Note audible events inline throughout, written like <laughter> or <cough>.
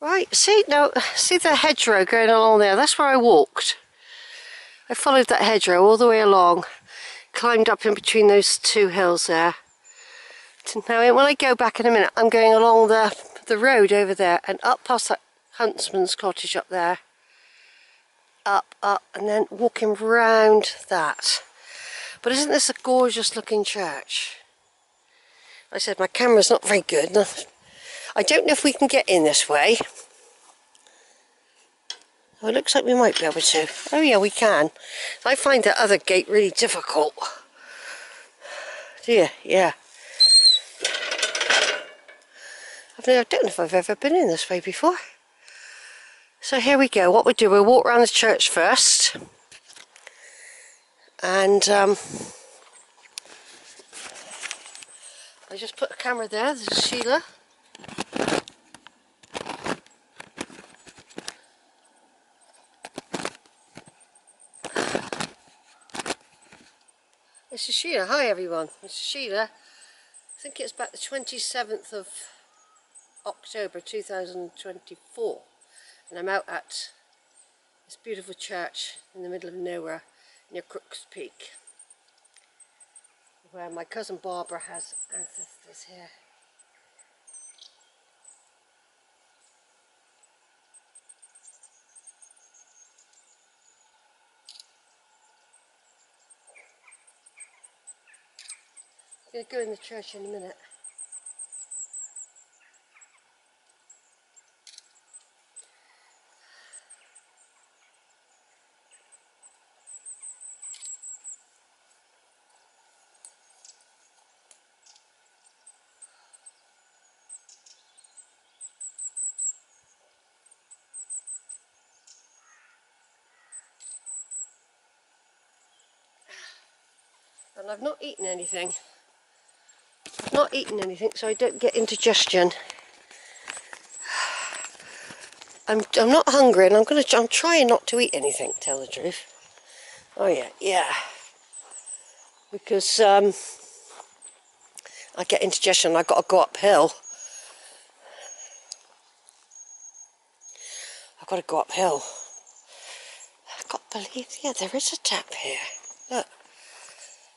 Right, see now, see the hedgerow going along there? That's where I walked. I followed that hedgerow all the way along, climbed up in between those two hills there. Now, when I go back in a minute, I'm going along the, the road over there and up past that huntsman's cottage up there. Up, up, and then walking round that. But isn't this a gorgeous looking church? I said my camera's not very good. I don't know if we can get in this way. Oh, it looks like we might be able to. Oh yeah, we can. I find that other gate really difficult. Do you? Yeah. I don't know if I've ever been in this way before. So here we go. What we do, we'll walk around the church first. And um, I just put a camera there. This is Sheila. This is Sheila. Hi everyone. This is Sheila. I think it's about the 27th of October 2024 and I'm out at this beautiful church in the middle of nowhere near Crooks Peak where my cousin Barbara has ancestors here. Going to go in the church in a minute. and I've not eaten anything. Not eaten anything so I don't get indigestion. I'm, I'm not hungry and I'm gonna I'm trying not to eat anything, tell the truth. Oh yeah, yeah. Because um, I get indigestion I've got to go uphill. I've got to go uphill. I can't believe, yeah, there is a tap here. Look.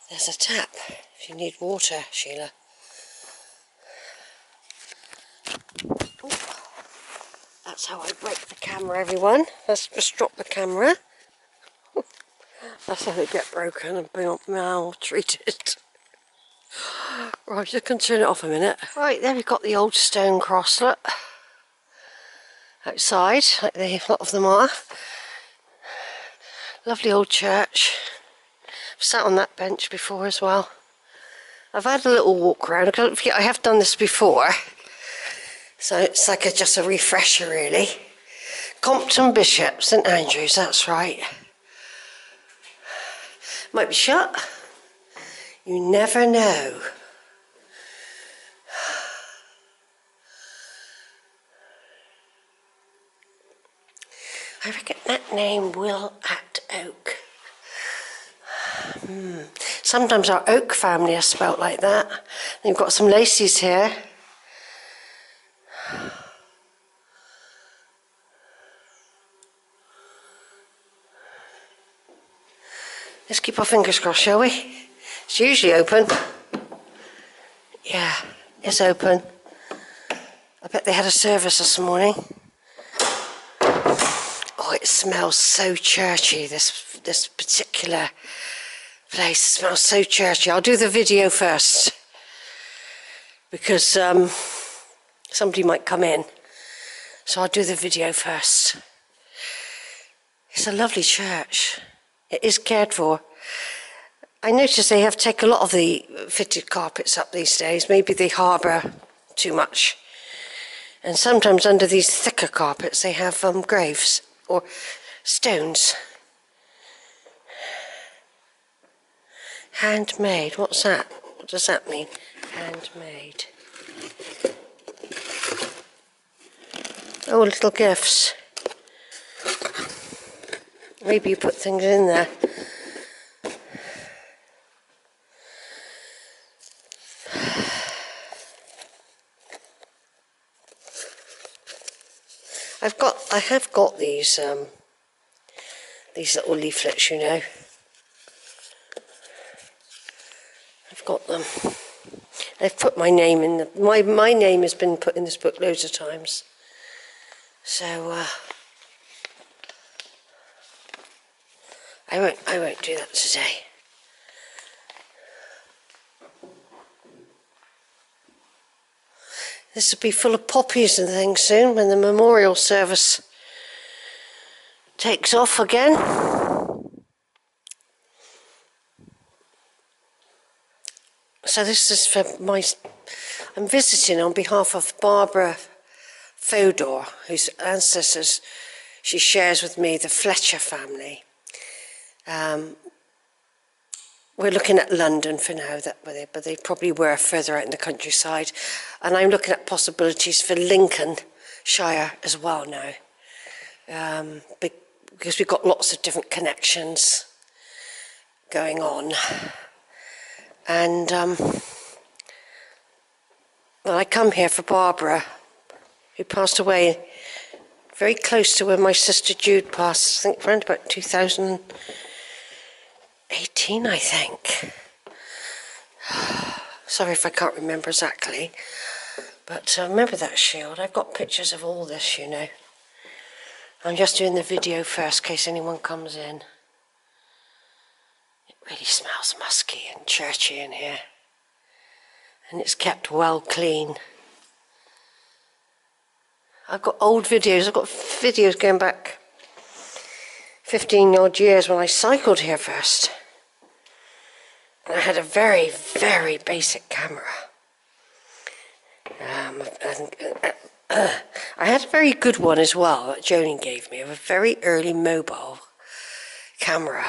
There's a tap if you need water, Sheila. That's how I break the camera, everyone. Let's just drop the camera. <laughs> That's how they get broken and be maltreated. <laughs> Right, going to turn it off a minute. Right, there we've got the old stone cross, look. Outside, like the, a lot of them are. Lovely old church I've sat on that bench before as well. I've had a little walk around. I don't forget I have done this before. <laughs> So it's like a, just a refresher really. Compton Bishop, St Andrews, that's right. Might be shut. You never know. I reckon that name will at Oak. Hmm. Sometimes our oak family are spelt like that. you've got some laces here. Let's keep our fingers crossed, shall we? It's usually open. Yeah, it's open. I bet they had a service this morning. Oh, it smells so churchy, this this particular place smells so churchy. I'll do the video first because um, somebody might come in. So I'll do the video first. It's a lovely church. It is cared for. I notice they have taken a lot of the fitted carpets up these days. Maybe they harbour too much. And sometimes under these thicker carpets they have um, graves or stones. Handmade, what's that? What does that mean? Handmade. Oh, little gifts. Maybe you put things in there. I've got, I have got these, um, these little leaflets, you know. I've got them. I've put my name in the, my, my name has been put in this book loads of times. So, uh, I won't, I won't do that today. This will be full of poppies and things soon when the memorial service takes off again. So this is for my. I'm visiting on behalf of Barbara Fodor, whose ancestors she shares with me, the Fletcher family. Um, we're looking at London for now, that, but they probably were further out in the countryside. And I'm looking at possibilities for Lincolnshire as well now, um, because we've got lots of different connections going on. And um, well, I come here for Barbara, who passed away very close to where my sister Jude passed, I think around about 2018, I think. <sighs> Sorry if I can't remember exactly. But uh, remember that shield. I've got pictures of all this, you know. I'm just doing the video first in case anyone comes in. It really smells musky and churchy in here. And it's kept well clean. I've got old videos. I've got videos going back 15 odd years when I cycled here first. I had a very, very basic camera. Um, and, uh, I had a very good one as well that Joni gave me, of a very early mobile camera.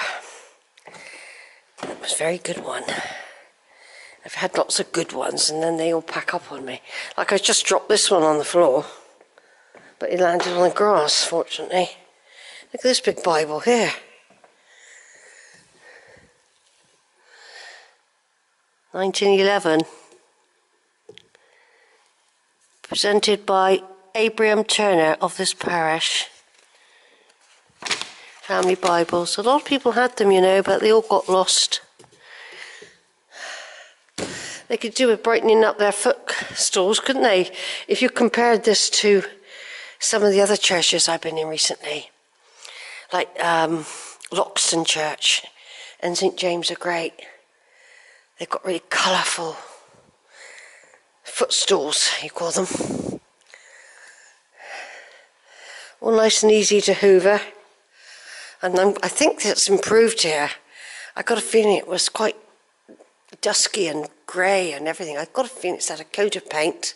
It was a very good one. I've had lots of good ones and then they all pack up on me. Like I just dropped this one on the floor, but he landed on the grass, fortunately. Look at this big Bible here. 1911. Presented by Abraham Turner of this parish. Family Bibles. A lot of people had them, you know, but they all got lost. They could do with brightening up their footstools, couldn't they? If you compared this to some of the other churches I've been in recently, like um, Loxton Church and St James are Great. They've got really colourful footstools, you call them. All nice and easy to hoover. And I'm, I think it's improved here. I got a feeling it was quite dusky and grey and everything. I've got a feeling it's had a coat of paint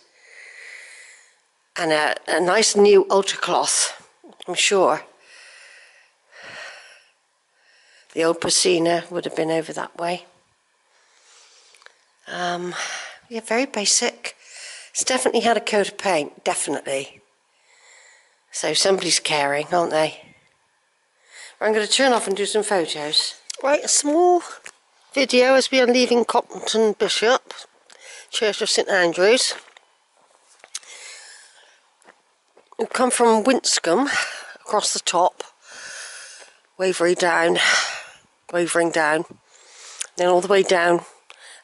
and a, a nice new altar cloth. I'm sure. The old Piscina would have been over that way. Um, yeah, very basic. It's definitely had a coat of paint, definitely. So somebody's caring, aren't they? I'm going to turn off and do some photos. Right, a small video as we are leaving Compton Bishop, Church of St Andrews. We come from Winscombe, across the top, Waverley down, wavering down, then all the way down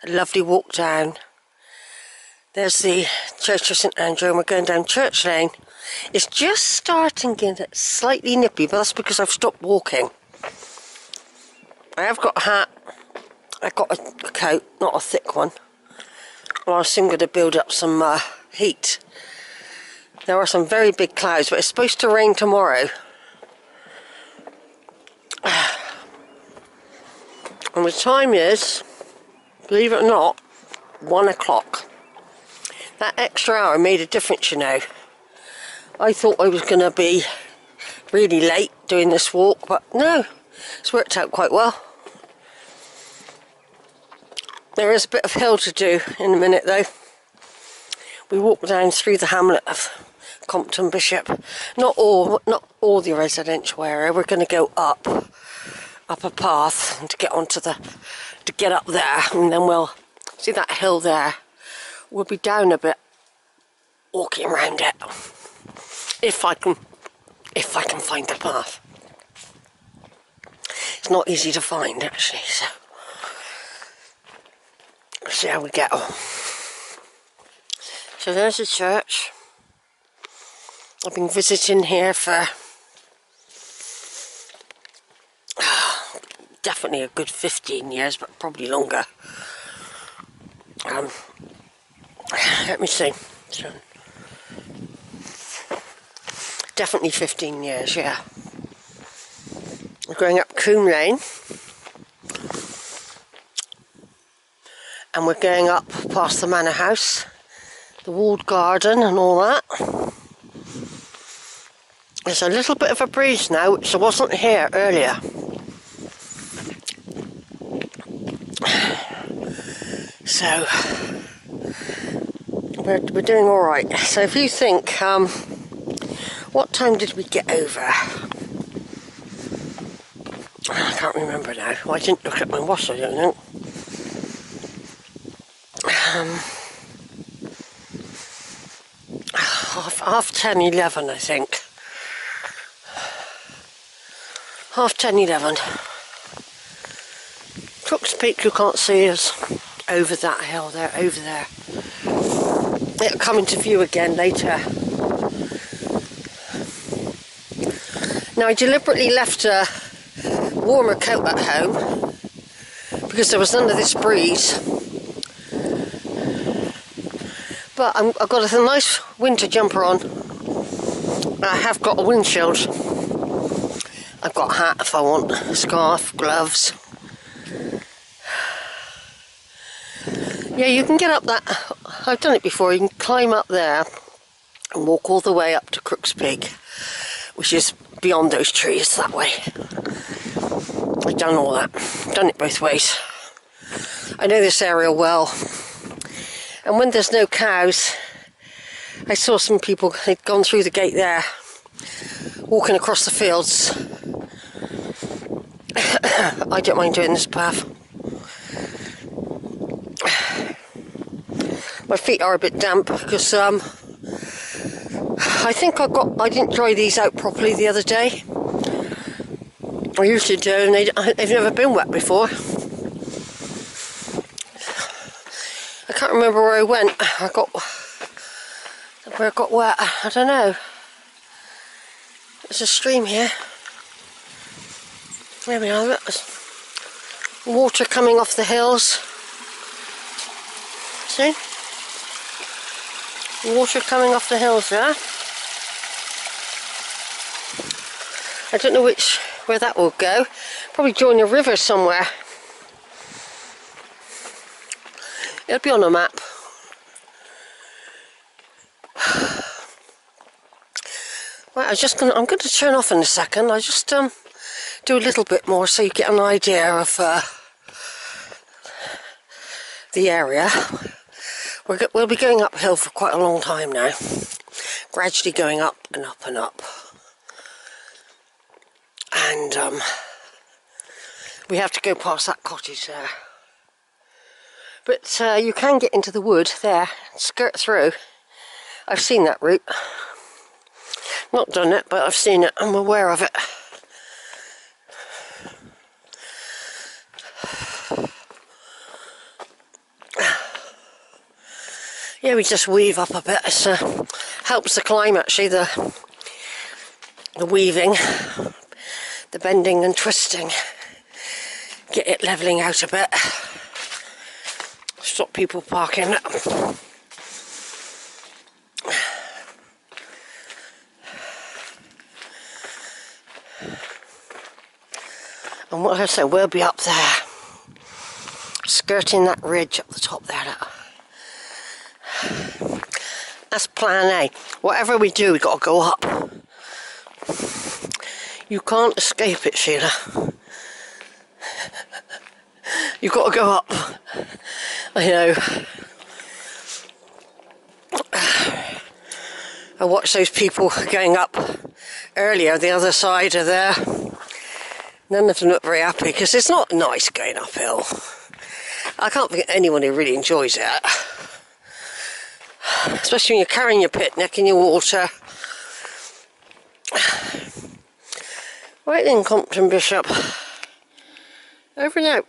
a lovely walk down. There's the Church of St Andrew and we're going down Church Lane. It's just starting to get slightly nippy, but that's because I've stopped walking. I have got a hat. I've got a, coat, not a thick one. Well, I was soon going to build up some uh, heat. There are some very big clouds, but it's supposed to rain tomorrow. <sighs> And the time is believe it or not, one o'clock. That extra hour made a difference, you know. I thought I was going to be really late doing this walk, but no, it's worked out quite well. There is a bit of hill to do in a minute though. We walk down through the hamlet of Compton Bishop. Not all, not all the residential area. We're going to go up, up a path to get onto the to get up there and then we'll see that hill there we'll be down a bit walking around it if I can if I can find the path. It's not easy to find actually, so see how we get on. So there's the church. I've been visiting here for <sighs> definitely a good 15 years, but probably longer. Um, <sighs> let me see. So, definitely 15 years, yeah. We're going up Coombe Lane. And we're going up past the manor house, the walled garden and all that. There's a little bit of a breeze now, which wasn't here earlier. So, we're, we're doing all right. So if you think, um, what time did we get over? I can't remember now. Well, I didn't look at my watch, I don't know. Um, <sighs> half, half 10, 11, I think. Half 10, 11. Crooks Peak, you can't see us over that hill there, over there. It'll come into view again later. Now I deliberately left a warmer coat at home because there was none of this breeze. But i have got a nice winter jumper on. I have got a windshield. I've got a hat if I want, scarf, gloves. Yeah, you can get up that. I've done it before. You can climb up there and walk all the way up to Crooks Peak, which is beyond those trees that way. I've done all that. Done it both ways. I know this area well. And when there's no cows, I saw some people, they'd gone through the gate there, walking across the fields. <coughs> I don't mind doing this path. my feet are a bit damp because um, I think I got I didn't dry these out properly the other day. I usually do, and they, they've never been wet before. I can't remember where I went. I got where I got wet. I don't know. There's a stream here. There we are. Water coming off the hills. See? Water coming off the hills there. I don't know which where that will go. Probably join a river somewhere. It'll be on a map. <sighs> Right, I just gonna, I'm going to turn off in a second. I just um do a little bit more so you get an idea of uh, the area. We're, we'll be going uphill for quite a long time now. Gradually going up and up and up. And um, we have to go past that cottage there. But uh, you can get into the wood there, skirt through. I've seen that route. Not done it, but I've seen it. I'm aware of it. Yeah, we just weave up a bit. It uh, helps the climb actually, the the weaving, the bending and twisting. Get it levelling out a bit. Stop people parking. And what I said, we'll be up there, skirting that ridge up the top there. That's plan A. Whatever we do, we got to go up. You can't escape it, Sheila. You've got to go up. I know. I watched those people going up earlier, the other side of there. None of them look very happy because it's not nice going uphill. I can't think of anyone who really enjoys it especially when you're carrying your picnic and your water. Right then, Compton Bishop. Over and out.